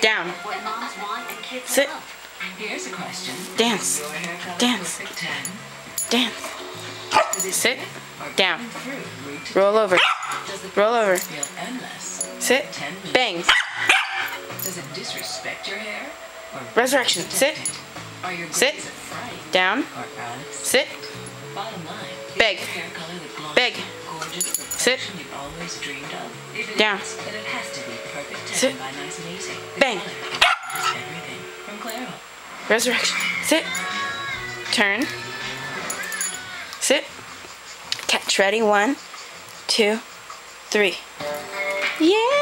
Down. What moms want and kids Sit. Here's a question. Dance. Dance. Dance. Sit. Down. going through root to Roll over. Roll over. process feel endless? Sit. Bang. Does it disrespect your hair? Resurrection. Sit. protect it? Are your Sit. grays a fright Down. Sit. Bottom line. is Beg. your hair color the glossy, Beg. Sit. perfection you've always dreamed of? If it Down. Sit. Bang. Resurrection. Sit. Turn. Sit. Catch. Ready? One, two, three. Yay!